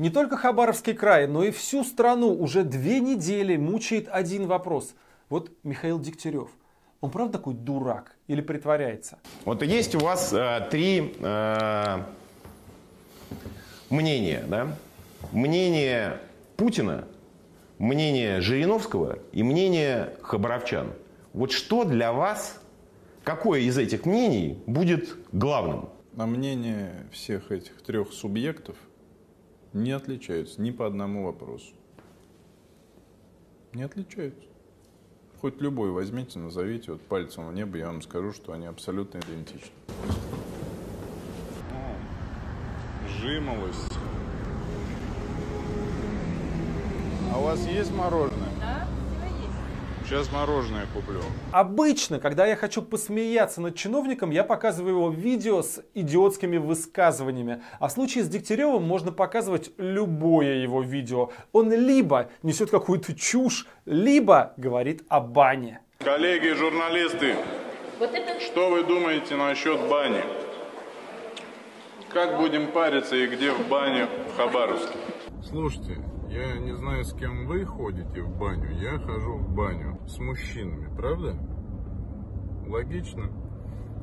Не только Хабаровский край, но и всю страну уже две недели мучает один вопрос. Вот Михаил Дегтярев. Он правда такой дурак или притворяется? Вот есть у вас э, три э, мнения. Да? Мнение Путина, мнение Жириновского и мнение Хабаровчан. Вот что для вас, какое из этих мнений будет главным? А мнение всех этих трех субъектов – не отличаются ни по одному вопросу. Не отличаются. Хоть любой возьмите, назовите вот пальцем в небо, я вам скажу, что они абсолютно идентичны. Жимолость. А у вас есть мороженое? Сейчас мороженое куплю. Обычно, когда я хочу посмеяться над чиновником, я показываю его видео с идиотскими высказываниями. А в случае с Дегтяревым можно показывать любое его видео. Он либо несет какую-то чушь, либо говорит о бане. Коллеги журналисты, вот это... что вы думаете насчет бани? Как будем париться и где в бане в Хабаровске? Слушайте, я не знаю, с кем вы ходите в баню. Я хожу в баню с мужчинами, правда? Логично.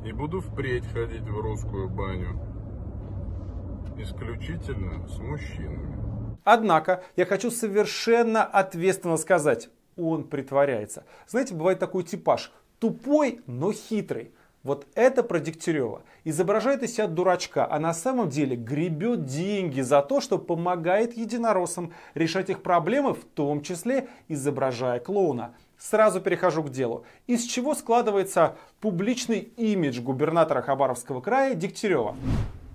И буду впредь ходить в русскую баню. Исключительно с мужчинами. Однако, я хочу совершенно ответственно сказать, он притворяется. Знаете, бывает такой типаж. Тупой, но хитрый. Вот это про Дегтярева. Изображает из себя дурачка, а на самом деле гребет деньги за то, что помогает единороссам решать их проблемы, в том числе изображая клоуна. Сразу перехожу к делу. Из чего складывается публичный имидж губернатора Хабаровского края Дегтярева?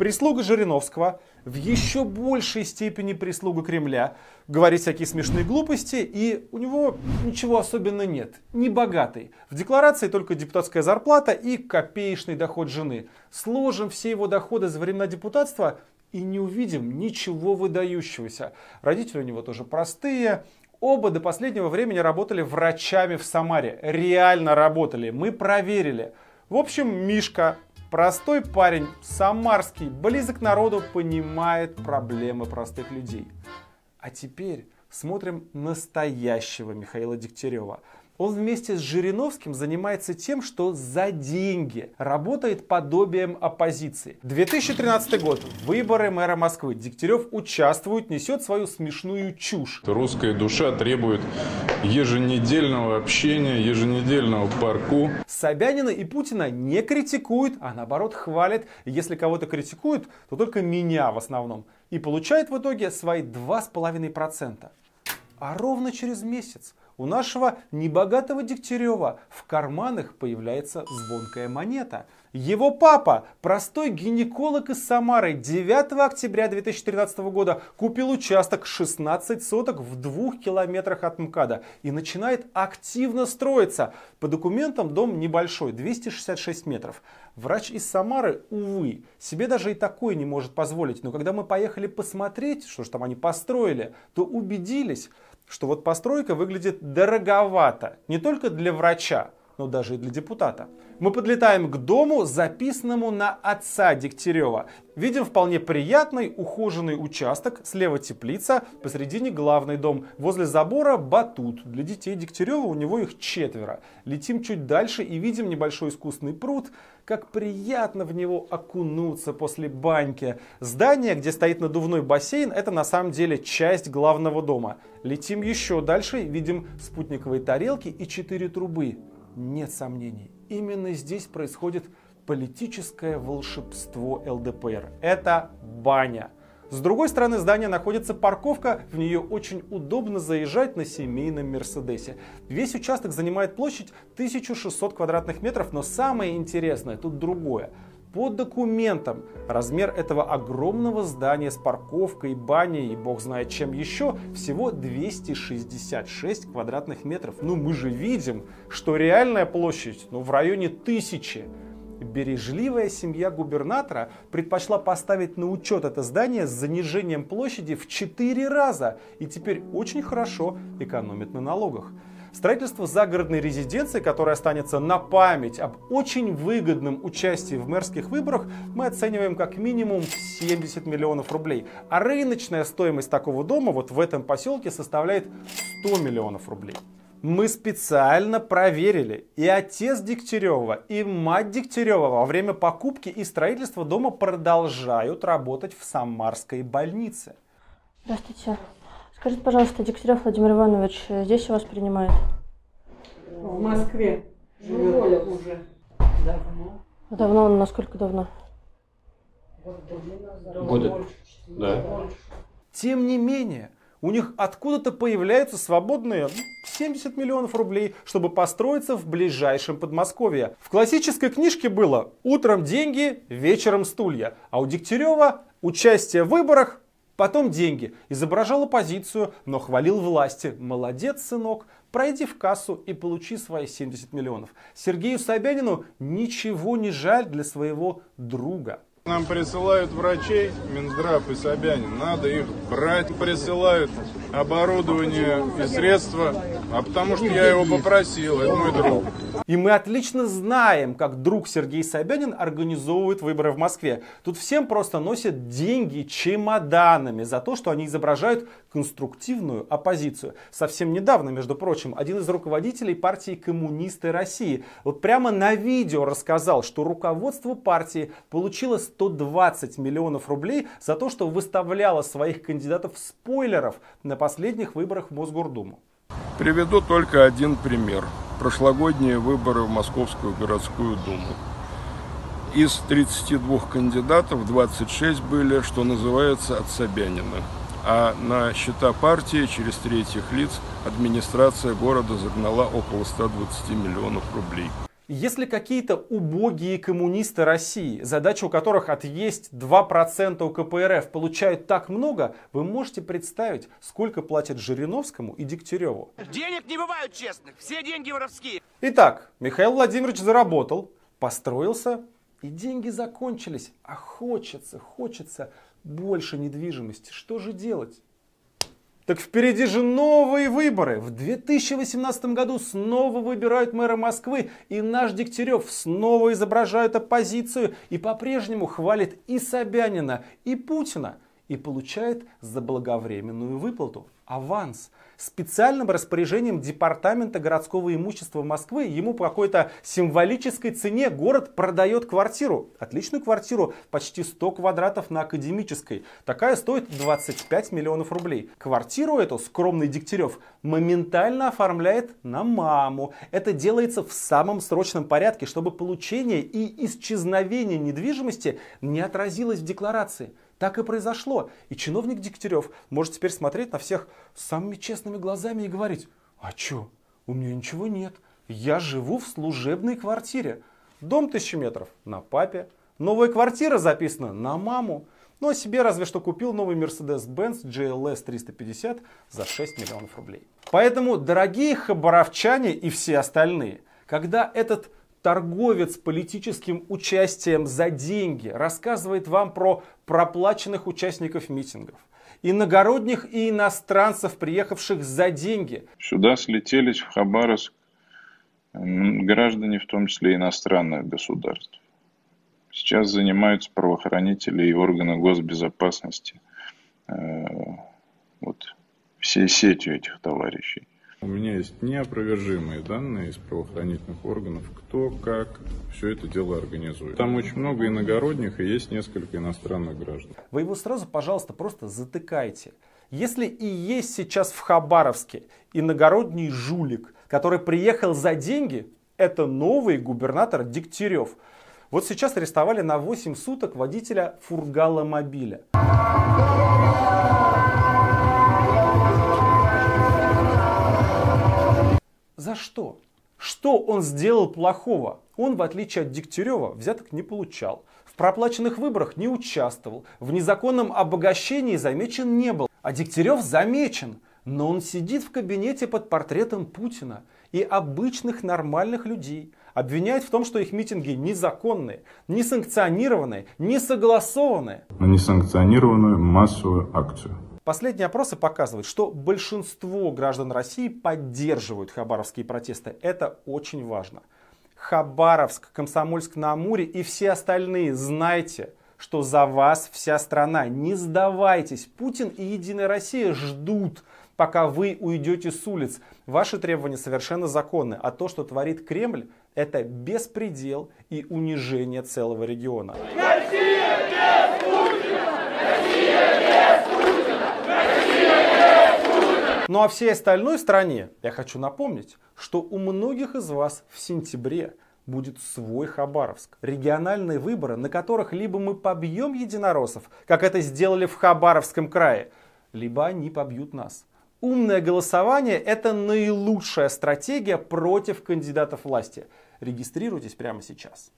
Прислуга Жириновского, в еще большей степени прислуга Кремля, говорит всякие смешные глупости, и у него ничего особенно нет. Не богатый. В декларации только депутатская зарплата и копеечный доход жены. Сложим все его доходы за времена депутатства и не увидим ничего выдающегося. Родители у него тоже простые, Оба до последнего времени работали врачами в Самаре. Реально работали. Мы проверили. В общем, Мишка Простой парень, самарский, близок к народу, понимает проблемы простых людей. А теперь смотрим настоящего Михаила Дегтярева. Он вместе с Жириновским занимается тем, что за деньги работает подобием оппозиции. 2013 год. Выборы мэра Москвы. Дегтярев участвует, несет свою смешную чушь. Русская душа требует еженедельного общения, еженедельного парку. Собянина и Путина не критикует, а наоборот хвалит. Если кого-то критикует, то только меня в основном. И получает в итоге свои 2,5%. А ровно через месяц у нашего небогатого Дегтярева в карманах появляется звонкая монета. Его папа, простой гинеколог из Самары, 9 октября 2013 года купил участок 16 соток в двух километрах от МКАДа и начинает активно строиться. По документам дом небольшой, 266 метров. Врач из Самары, увы, себе даже и такое не может позволить. Но когда мы поехали посмотреть, что же там они построили, то убедились, что вот постройка выглядит дороговато не только для врача, но даже и для депутата. Мы подлетаем к дому, записанному на отца Дегтярева. Видим вполне приятный ухоженный участок, слева теплица, посередине главный дом. Возле забора батут. Для детей Дегтярева у него их четверо. Летим чуть дальше и видим небольшой искусственный пруд. Как приятно в него окунуться после баньки. Здание, где стоит надувной бассейн, это на самом деле часть главного дома. Летим еще дальше, видим спутниковые тарелки и четыре трубы. Нет сомнений, именно здесь происходит политическое волшебство ЛДПР. Это баня. С другой стороны здания находится парковка, в нее очень удобно заезжать на семейном Мерседесе. Весь участок занимает площадь 1600 квадратных метров, но самое интересное тут другое. По документам размер этого огромного здания с парковкой, баней и бог знает чем еще всего 266 квадратных метров. Ну мы же видим, что реальная площадь ну, в районе тысячи. Бережливая семья губернатора предпочла поставить на учет это здание с занижением площади в 4 раза и теперь очень хорошо экономит на налогах. Строительство загородной резиденции, которая останется на память об очень выгодном участии в мэрских выборах, мы оцениваем как минимум 70 миллионов рублей. А рыночная стоимость такого дома вот в этом поселке составляет 100 миллионов рублей. Мы специально проверили, и отец Дегтярева, и мать Дегтярева во время покупки и строительства дома продолжают работать в Самарской больнице. Здравствуйте. Скажите, пожалуйста, Дегтярев Владимир Иванович здесь у вас принимает? В Москве живет уже давно. Давно он, насколько давно? Года. Да. Тем не менее, у них откуда-то появляются свободные 70 миллионов рублей, чтобы построиться в ближайшем Подмосковье. В классической книжке было «Утром деньги, вечером стулья», а у Дегтярева участие в выборах, потом деньги. Изображал оппозицию, но хвалил власти. Молодец, сынок, пройди в кассу и получи свои 70 миллионов. Сергею Собянину ничего не жаль для своего друга. Нам присылают врачей, Минздрав и Собянин. Надо их брать. Присылают оборудование и средства. А потому что я его попросил, это мой друг. И мы отлично знаем, как друг Сергей Собянин организовывает выборы в Москве. Тут всем просто носят деньги чемоданами за то, что они изображают конструктивную оппозицию. Совсем недавно, между прочим, один из руководителей партии «Коммунисты России» вот прямо на видео рассказал, что руководство партии получило 120 миллионов рублей за то, что выставляло своих кандидатов спойлеров на последних выборах в Мосгордуму. Приведу только один пример. Прошлогодние выборы в Московскую городскую думу. Из 32 кандидатов 26 были, что называется, от Собянина. А на счета партии через третьих лиц администрация города загнала около 120 миллионов рублей. Если какие-то убогие коммунисты России, задача у которых отъесть 2% у КПРФ, получают так много, вы можете представить, сколько платят Жириновскому и Дегтяреву. Денег не бывают честных, все деньги воровские. Итак, Михаил Владимирович заработал, построился, и деньги закончились. А хочется, хочется больше недвижимости. Что же делать? Так впереди же новые выборы. В 2018 году снова выбирают мэра Москвы, и наш Дегтярев снова изображает оппозицию и по-прежнему хвалит и Собянина, и Путина, и получает заблаговременную выплату – аванс – специальным распоряжением Департамента городского имущества Москвы ему по какой-то символической цене город продает квартиру. Отличную квартиру, почти 100 квадратов на Академической. Такая стоит 25 миллионов рублей. Квартиру эту скромный Дегтярев моментально оформляет на маму. Это делается в самом срочном порядке, чтобы получение и исчезновение недвижимости не отразилось в декларации. Так и произошло. И чиновник Дегтярев может теперь смотреть на всех самыми честными глазами и говорить, а чё, у меня ничего нет. Я живу в служебной квартире. Дом тысячи метров на папе. Новая квартира записана на маму. Ну а себе разве что купил новый Mercedes-Benz GLS 350 за 6 миллионов рублей. Поэтому, дорогие хабаровчане и все остальные, когда этот торговец политическим участием за деньги рассказывает вам про проплаченных участников митингов, иногородних и иностранцев, приехавших за деньги. Сюда слетелись в Хабаровск граждане, в том числе иностранных государств. Сейчас занимаются правоохранители и органы госбезопасности э, вот, всей сетью этих товарищей. У меня есть неопровержимые данные из правоохранительных органов, кто, как все это дело организует. Там очень много иногородних и есть несколько иностранных граждан. Вы его сразу, пожалуйста, просто затыкайте. Если и есть сейчас в Хабаровске иногородний жулик, который приехал за деньги, это новый губернатор Дегтярев. Вот сейчас арестовали на 8 суток водителя фургала мобиля. За что? Что он сделал плохого? Он, в отличие от Дегтярева, взяток не получал. В проплаченных выборах не участвовал. В незаконном обогащении замечен не был. А Дегтярев замечен. Но он сидит в кабинете под портретом Путина и обычных нормальных людей. Обвиняет в том, что их митинги незаконные, несанкционированные, несогласованные. На несанкционированную массовую акцию. Последние опросы показывают, что большинство граждан России поддерживают хабаровские протесты. Это очень важно. Хабаровск, Комсомольск-на-Амуре и все остальные, знайте, что за вас вся страна. Не сдавайтесь. Путин и Единая Россия ждут, пока вы уйдете с улиц. Ваши требования совершенно законны. А то, что творит Кремль, это беспредел и унижение целого региона. Ну а всей остальной стране я хочу напомнить, что у многих из вас в сентябре будет свой Хабаровск. Региональные выборы, на которых либо мы побьем единороссов, как это сделали в Хабаровском крае, либо они побьют нас. Умное голосование – это наилучшая стратегия против кандидатов власти. Регистрируйтесь прямо сейчас.